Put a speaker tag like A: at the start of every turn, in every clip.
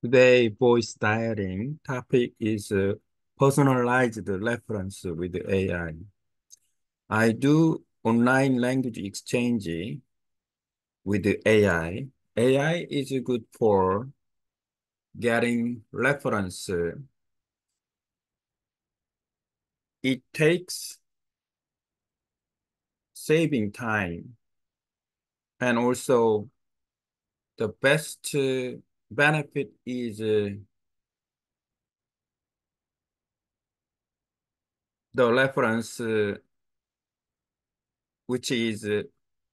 A: Today, voice dialing topic is uh, personalized reference with AI. I do online language exchange with AI. AI is good for getting reference. It takes saving time and also the best uh, benefit is uh, the reference uh, which is uh,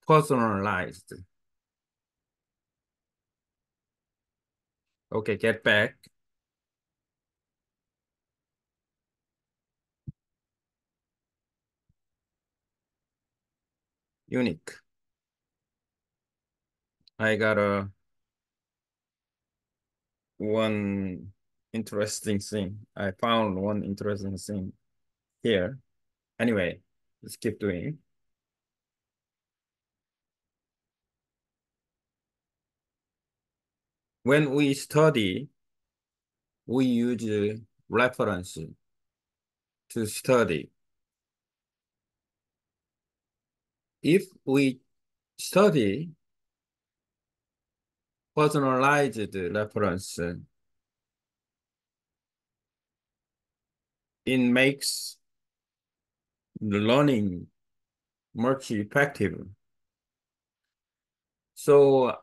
A: personalized. Okay, get back. Unique. I got a one interesting thing. I found one interesting thing here. Anyway, let's keep doing. When we study, we use reference to study. If we study personalized reference, it makes the learning much effective. So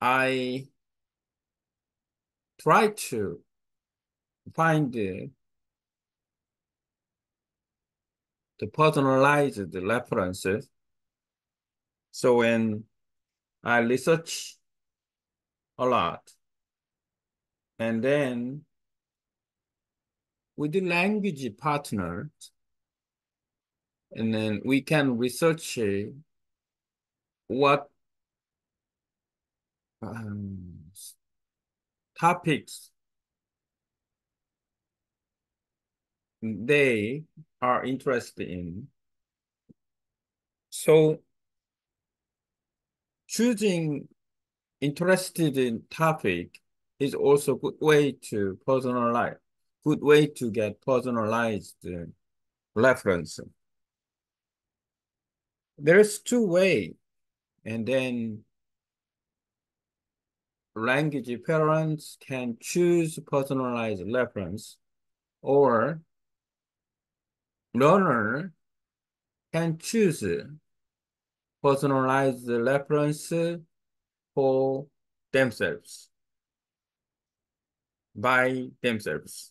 A: I try to find the, the personalized references. So when I research a lot, and then with the language partners, and then we can research what um, topics they are interested in. So choosing interested in topic is also a good way to personalize, good way to get personalized uh, reference. There's two way, and then language parents can choose personalized reference or learner can choose personalized reference for themselves by themselves.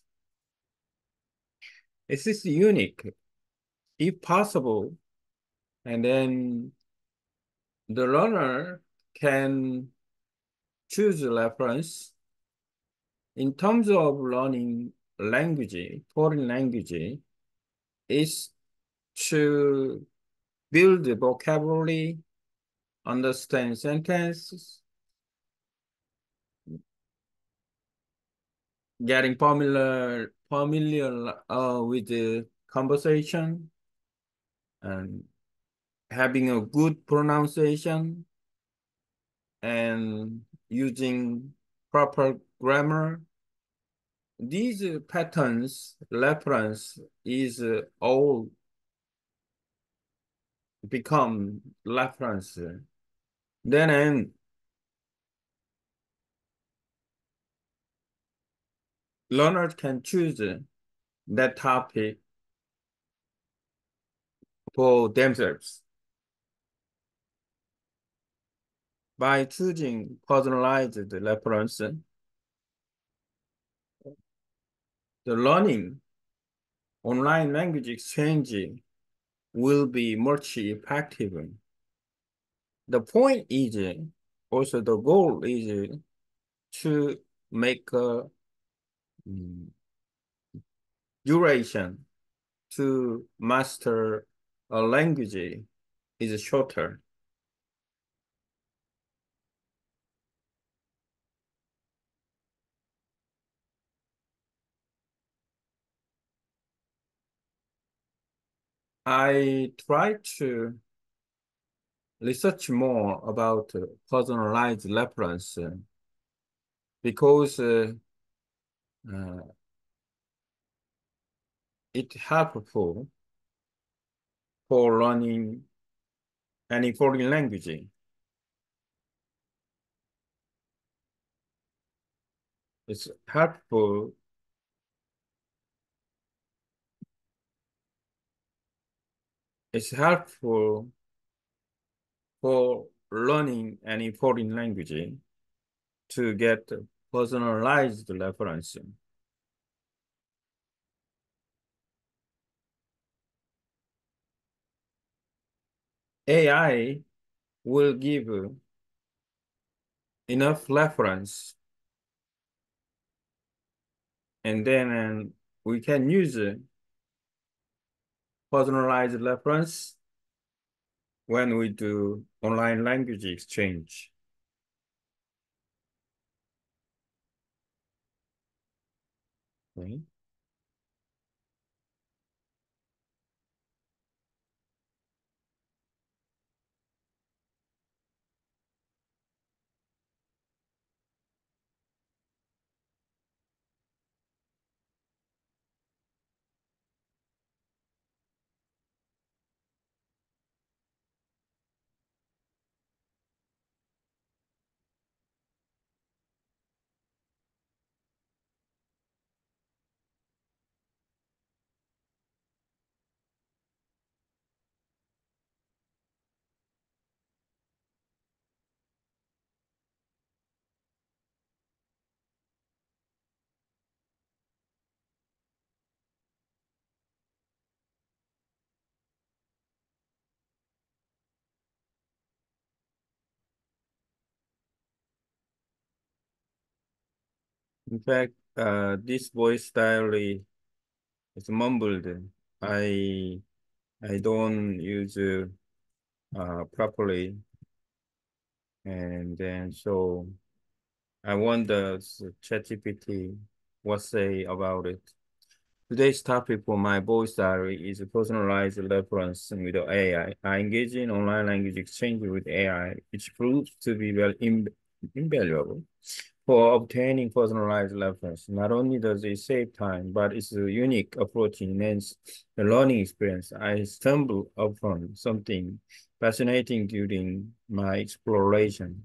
A: This is unique if possible, and then the learner can choose reference in terms of learning language, foreign language, is to build vocabulary, understand sentences, getting familiar familiar uh, with the conversation, and having a good pronunciation, and using proper grammar. These patterns reference is all become reference. Then learners can choose that topic for themselves. By choosing personalized reference, the learning online language exchange will be much effective. The point is, also the goal is to make a um, duration to master a language is shorter. I try to research more about personalized reference because uh, uh, it helpful for learning any foreign language. It's helpful it's helpful for learning any foreign language to get personalized reference. AI will give enough reference and then uh, we can use personalized reference when we do online language exchange. Okay. In fact, uh, this voice style is mumbled. I I don't use uh, properly, and then so I wonder ChatGPT what say about it. Today's topic for my voice diary is personalized reference with AI. I engage in online language exchange with AI, which proves to be very invaluable for obtaining personalized reference. Not only does it save time, but it's a unique approach enhance the learning experience. I stumbled upon something fascinating during my exploration.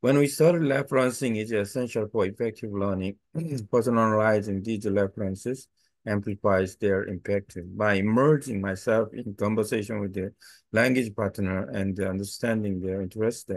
A: When we started referencing is essential for effective learning, personalizing these references amplifies their impact by immersing myself in conversation with the language partner and understanding their interests.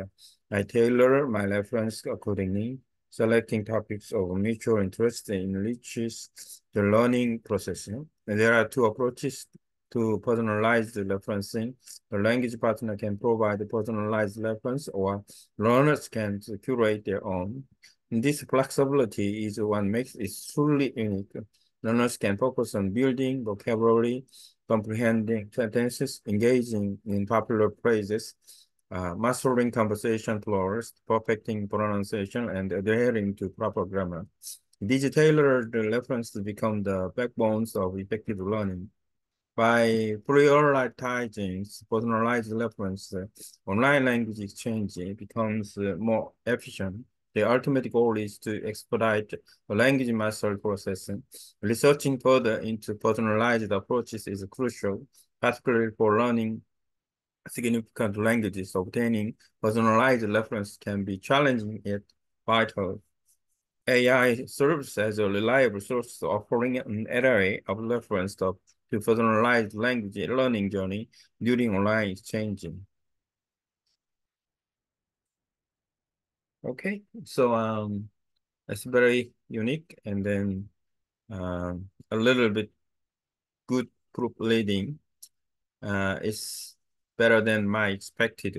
A: I tailor my reference accordingly, selecting topics of mutual interest enriches the learning process. There are two approaches to personalized referencing. The language partner can provide personalized reference or learners can curate their own. This flexibility is what makes it truly unique. Learners can focus on building vocabulary, comprehending sentences, engaging in popular phrases, uh, mastering conversation flows, perfecting pronunciation, and adhering to proper grammar. These tailored references become the backbones of effective learning. By prioritizing personalized reference, online language exchange becomes uh, more efficient the ultimate goal is to expedite language mastery processing. Researching further into personalized approaches is crucial, particularly for learning significant languages. Obtaining personalized reference can be challenging yet vital. AI serves as a reliable source offering an array of reference to personalized language learning journey during online exchanging. Okay, so um, it's very unique and then um, a little bit good group leading uh, is better than my expected